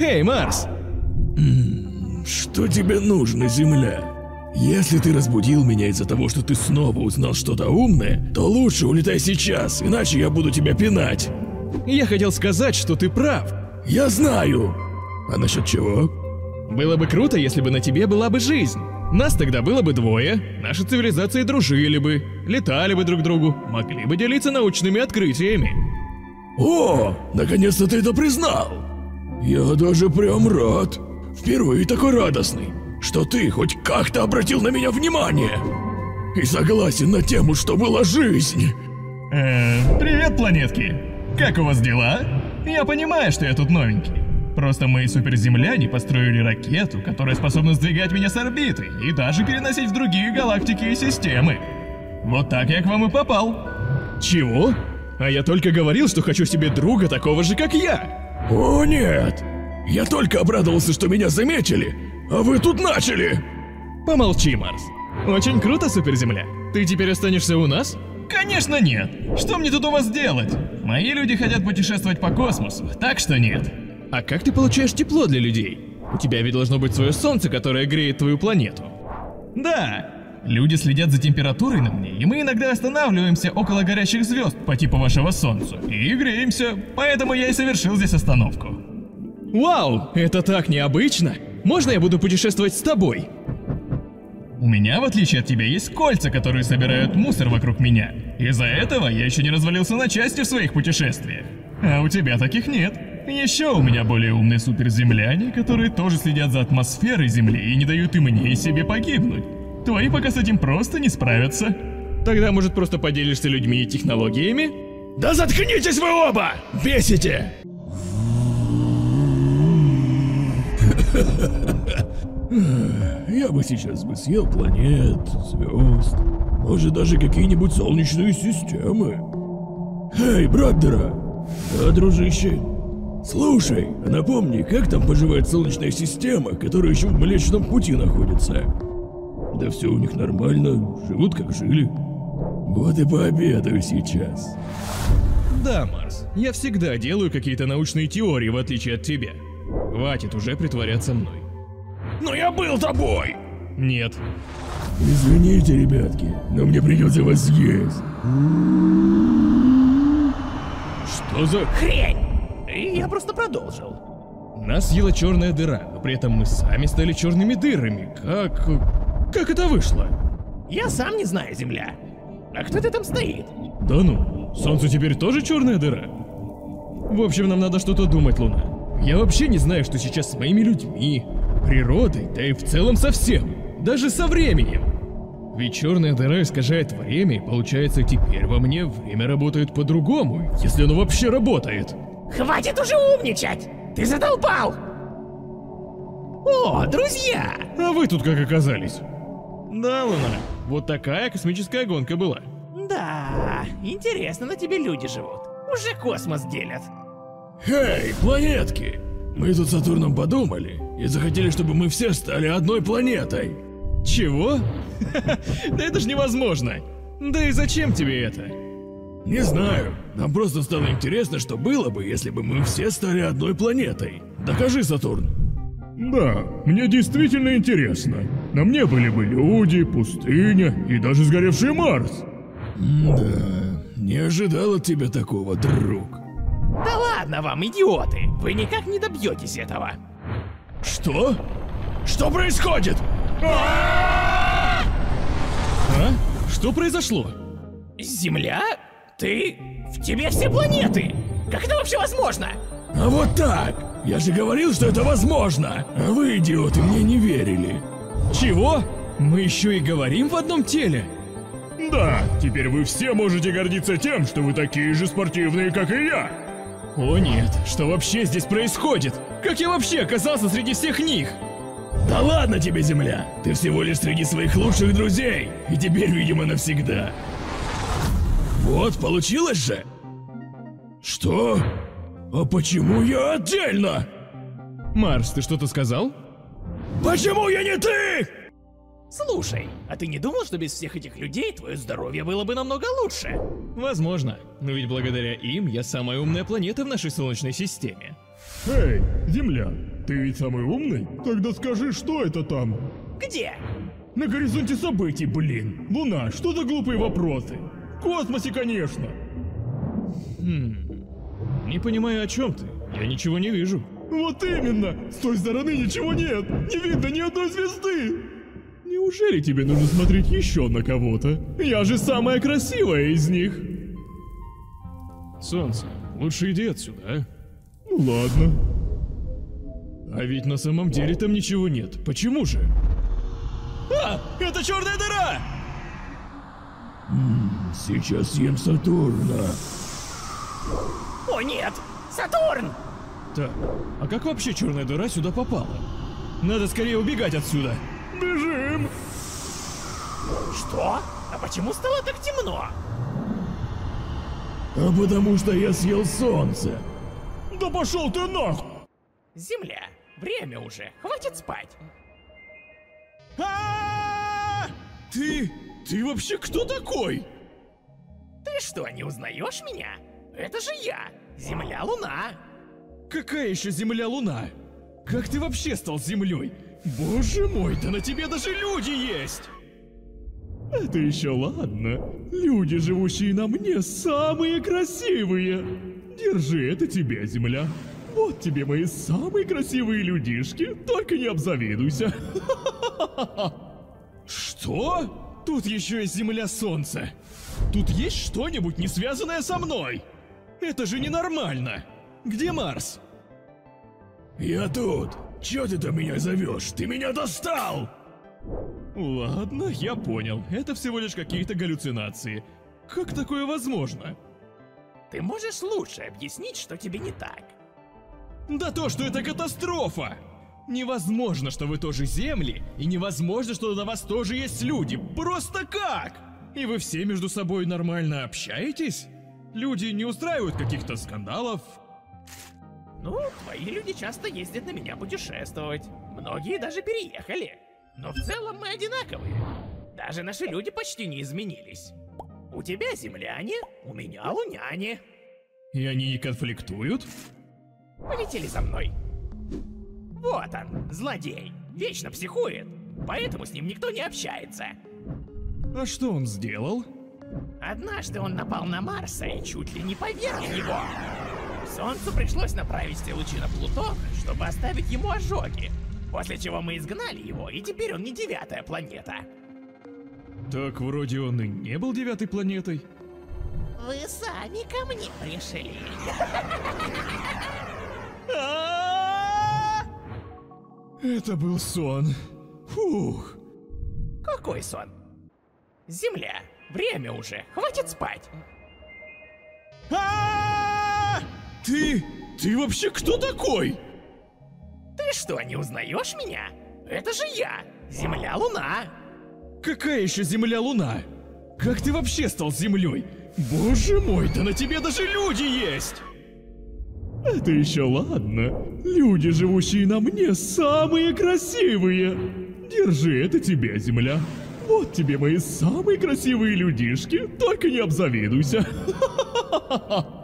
Эй, Марс! Что тебе нужно, Земля? Если ты разбудил меня из-за того, что ты снова узнал что-то умное, то лучше улетай сейчас, иначе я буду тебя пинать. Я хотел сказать, что ты прав. Я знаю. А насчет чего? Было бы круто, если бы на тебе была бы жизнь. Нас тогда было бы двое, наши цивилизации дружили бы, летали бы друг к другу, могли бы делиться научными открытиями. О, наконец-то ты это признал. Я даже прям рад. Впервые такой радостный, что ты хоть как-то обратил на меня внимание. И согласен на тему, что была жизнь. Э, привет, планетки. Как у вас дела? Я понимаю, что я тут новенький. Просто мы, суперземляне, построили ракету, которая способна сдвигать меня с орбиты и даже переносить в другие галактики и системы. Вот так я к вам и попал. Чего? А я только говорил, что хочу себе друга такого же, как я. О нет! Я только обрадовался, что меня заметили, а вы тут начали! Помолчи, Марс. Очень круто, суперземля. Ты теперь останешься у нас? Конечно нет. Что мне тут у вас делать? Мои люди хотят путешествовать по космосу, так что нет. А как ты получаешь тепло для людей? У тебя ведь должно быть свое солнце, которое греет твою планету. Да. Люди следят за температурой на мне, и мы иногда останавливаемся около горящих звезд по типу вашего солнца и греемся, поэтому я и совершил здесь остановку. Вау, это так необычно! Можно я буду путешествовать с тобой? У меня, в отличие от тебя, есть кольца, которые собирают мусор вокруг меня. Из-за этого я еще не развалился на части в своих путешествиях. А у тебя таких нет. Еще у меня более умные суперземляне, которые тоже следят за атмосферой Земли и не дают и мне и себе погибнуть. Твои пока с этим просто не справятся. Тогда, может, просто поделишься людьми и технологиями? Да заткнитесь вы оба! Бесите! Я бы сейчас бы съел планет, звезд, может даже какие-нибудь солнечные системы. Эй, брат-дыра! Да, дружище? Слушай, а напомни, как там поживает солнечная система, которая еще в Млечном Пути находится? Да все у них нормально, живут как жили. Вот и пообедаю сейчас. Да, Марс, я всегда делаю какие-то научные теории, в отличие от тебя. Хватит уже притворяться мной. Но я был тобой! Нет. Извините, ребятки, но мне придется вас съесть. Что за... Хрень! Я просто продолжил. Нас съела черная дыра, но при этом мы сами стали черными дырами. Как... Как это вышло? Я сам не знаю, Земля. А кто это там стоит? Да ну, Солнце теперь тоже черная дыра? В общем, нам надо что-то думать, Луна. Я вообще не знаю, что сейчас с моими людьми, природой, да и в целом со всем. Даже со временем. Ведь черная дыра искажает время, и получается теперь во мне время работает по-другому, если оно вообще работает. Хватит уже умничать! Ты задолбал! О, друзья! А вы тут как оказались? Да, Луна, вот такая космическая гонка была. Да, интересно, на тебе люди живут. Уже космос делят. Эй, планетки! Мы тут с Сатурном подумали и захотели, чтобы мы все стали одной планетой. Чего? Да это ж невозможно. Да и зачем тебе это? Не знаю, нам просто стало интересно, что было бы, если бы мы все стали одной планетой. Докажи, Сатурн. Да, мне действительно интересно. На мне были бы люди, пустыня и даже сгоревший Марс. Да, не ожидал от тебя такого, друг. Да ладно вам, идиоты! Вы никак не добьетесь этого. Что? Что происходит? А? Что произошло? Земля? Ты? В тебе все планеты! Как это вообще возможно? А вот так! Я же говорил, что это возможно! А вы, идиоты, мне не верили. Чего? Мы еще и говорим в одном теле? Да, теперь вы все можете гордиться тем, что вы такие же спортивные, как и я. О нет, что вообще здесь происходит? Как я вообще оказался среди всех них? Да ладно тебе, Земля! Ты всего лишь среди своих лучших друзей, и теперь, видимо, навсегда. Вот, получилось же! Что? А почему я отдельно? Марс, ты что-то сказал? Почему я не ты? Слушай, а ты не думал, что без всех этих людей твое здоровье было бы намного лучше? Возможно, но ведь благодаря им я самая умная планета в нашей Солнечной системе. Эй, Земля, Ты ведь самый умный? Тогда скажи, что это там? Где? На горизонте событий, блин. Луна, что за глупые вопросы? В космосе, конечно. Не понимаю, о чем ты. Я ничего не вижу. Вот именно! С той стороны ничего нет! Не видно ни одной звезды! Неужели тебе нужно смотреть еще на кого-то? Я же самая красивая из них! Солнце, лучше иди отсюда, а? Ну ладно. А ведь на самом деле там ничего нет. Почему же? А! Это черная дыра! Сейчас съем Сатурна. О нет! Сатурн! Так, а как вообще черная дыра сюда попала? Надо скорее убегать отсюда. Бежим! Что? А почему стало так темно? А потому что я съел солнце. Да пошел ты нахуй! Земля, время уже, хватит спать. А! Ты... ты вообще кто такой? Ты что, не узнаешь меня? Это же я, Земля-Луна. Какая еще Земля-Луна? Как ты вообще стал Землей? Боже мой, да на тебе даже люди есть! Это еще ладно. Люди, живущие на мне, самые красивые. Держи, это тебе, земля. Вот тебе мои самые красивые людишки, только не обзавидуйся. Что? Тут еще есть Земля Солнце. Тут есть что-нибудь не связанное со мной? Это же ненормально. Где Марс? Я тут. Чё ты там меня зовешь? Ты меня достал! Ладно, я понял. Это всего лишь какие-то галлюцинации. Как такое возможно? Ты можешь лучше объяснить, что тебе не так? Да то, что это катастрофа! Невозможно, что вы тоже земли, и невозможно, что на вас тоже есть люди. Просто как? И вы все между собой нормально общаетесь? Люди не устраивают каких-то скандалов? Ну, твои люди часто ездят на меня путешествовать. Многие даже переехали. Но в целом мы одинаковые. Даже наши люди почти не изменились. У тебя земляне, у меня луняне. И они не конфликтуют? Полетели за мной. Вот он, злодей. Вечно психует. Поэтому с ним никто не общается. А что он сделал? Однажды он напал на Марса и чуть ли не поверг его. Солнцу пришлось направить все лучи на Плутон, чтобы оставить ему ожоги. После чего мы изгнали его, и теперь он не девятая планета. Так вроде он и не был девятой планетой. Вы сами ко мне пришли. А! Это был сон. Фух. Какой сон? Земля, время уже, хватит спать. А! Ты... ты вообще кто такой? Ты что, не узнаешь меня? Это же я, Земля-Луна. Какая еще Земля-Луна? Как ты вообще стал Землей? Боже мой, да на тебе даже люди есть! Это еще ладно. Люди, живущие на мне, самые красивые. Держи, это тебе, земля. Вот тебе мои самые красивые людишки, только не обзавидуйся.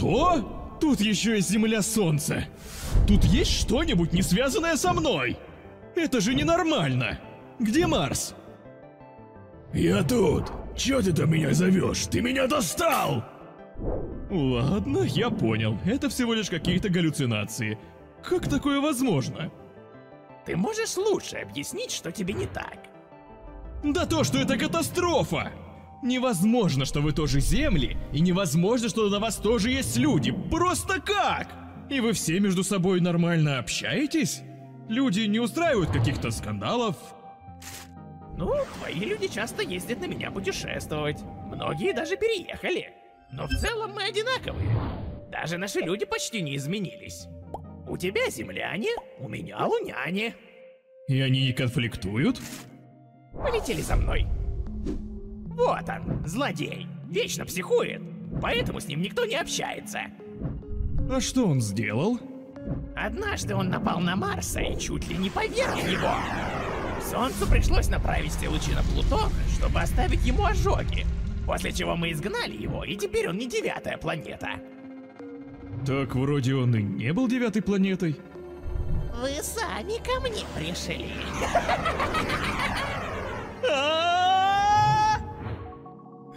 Что? Тут еще есть Земля Солнце. Тут есть что-нибудь не связанное со мной? Это же ненормально. Где Марс? Я тут. Чё ты там меня зовешь? Ты меня достал! Ладно, я понял. Это всего лишь какие-то галлюцинации. Как такое возможно? Ты можешь лучше объяснить, что тебе не так? Да то, что это катастрофа! Невозможно, что вы тоже земли, и невозможно, что на вас тоже есть люди. Просто как? И вы все между собой нормально общаетесь? Люди не устраивают каких-то скандалов? Ну, твои люди часто ездят на меня путешествовать. Многие даже переехали. Но в целом мы одинаковые. Даже наши люди почти не изменились. У тебя земляне, у меня луняне. И они не конфликтуют? Полетели за мной. Вот он, злодей. Вечно психует. Поэтому с ним никто не общается. А что он сделал? Однажды он напал на Марса и чуть ли не поверг его. Солнцу пришлось направить все лучи на Плутон, чтобы оставить ему ожоги. После чего мы изгнали его, и теперь он не девятая планета. Так вроде он и не был девятой планетой. Вы сами ко мне пришли.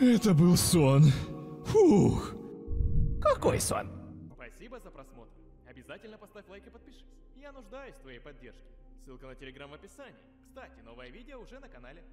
Это был сон. Фух. Какой сон? Спасибо за просмотр. Обязательно поставь лайк и подпишись. Я нуждаюсь в твоей поддержке. Ссылка на телеграм в описании. Кстати, новое видео уже на канале.